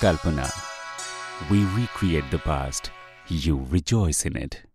Kalpana. We recreate the past. You rejoice in it.